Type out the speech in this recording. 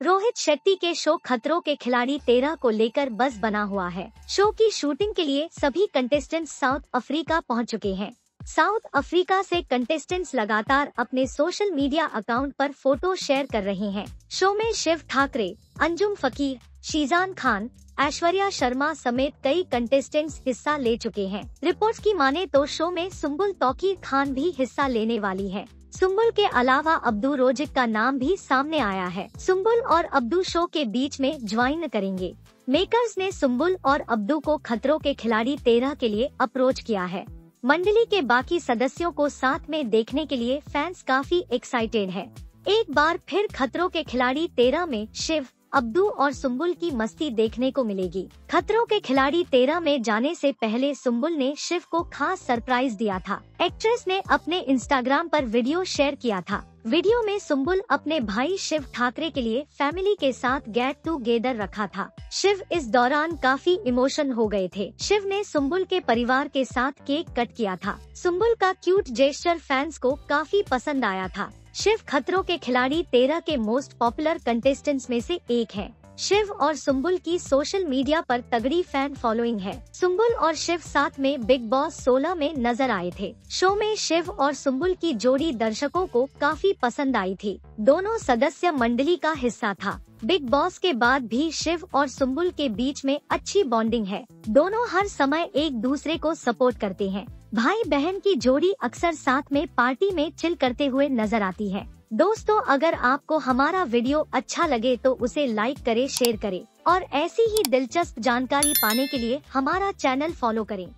रोहित शेट्टी के शो खतरों के खिलाड़ी तेरह को लेकर बस बना हुआ है। शो की शूटिंग के लिए सभी कंटेस्टेंट्स साउथ अफ्रीका पहुँच चुके हैं। साउथ अफ्रीका से कंटेस्टेंट्स लगातार अपने सोशल मीडिया अकाउंट पर फ़ोटो शेयर कर रहे हैं। शो में शिव ठाकरे, अंजुम फकीर, शीजान खान, ऐश्वर्या शर्मा समेत कई कंटेस्टेंट्स हिस्सा ले चुके हैं। रिपोर्ट्स की माने तो शो में सुम्बुल तौकीर खान भी हिस्सा लेने वाली है। सुम्बुल के अलावा अब्दू रोजिक का नाम भी सामने आया है। सुम्बुल और अब्दू शो के बीच में ज्वाइन करेंगे। मेकर्स ने सुम्बुल और अब्दू को खतरों के खिलाड़ी तेरह के लिए अप्रोच किया है। मंडली के बाकी सदस्यों को साथ में देखने के लिए फैंस काफ़ी एक्साइटेड है। एक बार फिर खतरों के खिलाड़ी तेरह में शिव अब्दू और सुम्बुल की मस्ती देखने को मिलेगी। खतरों के खिलाड़ी तेरह में जाने से पहले सुम्बुल ने शिव को खास सरप्राइज़ दिया था। एक्ट्रेस ने अपने इंस्टाग्राम पर वीडियो शेयर किया था। वीडियो में सुम्बुल अपने भाई शिव ठाकरे के लिए फैमिली के साथ गेट टूगेदर रखा था। शिव इस दौरान काफ़ी इमोशन हो गए थे। शिव ने सुम्बुल के परिवार के साथ केक कट किया था। सुम्बुल का क्यूट जेस्टर फैंस को काफ़ी पसंद आया था। शिव खतरों के खिलाड़ी तेरह के मोस्ट पॉपुलर कंटेस्टेंट्स में से एक है। शिव और सुम्बुल की सोशल मीडिया पर तगड़ी फ़ैन फॉलोइंग है। सुम्बुल और शिव साथ में बिग बॉस 16 में नज़र आए थे। शो में शिव और सुम्बुल की जोड़ी दर्शकों को काफ़ी पसंद आई थी। दोनों सदस्य मंडली का हिस्सा था। बिग बॉस के बाद भी शिव और सुम्बुल के बीच में अच्छी बॉन्डिंग है। दोनों हर समय एक दूसरे को सपोर्ट करते हैं। भाई बहन की जोड़ी अक्सर साथ में पार्टी में चिल करते हुए नज़र आती है। दोस्तों, अगर आपको हमारा वीडियो अच्छा लगे तो उसे लाइक करे शेयर करे और ऐसी ही दिलचस्प जानकारी पाने के लिए हमारा चैनल फॉलो करें।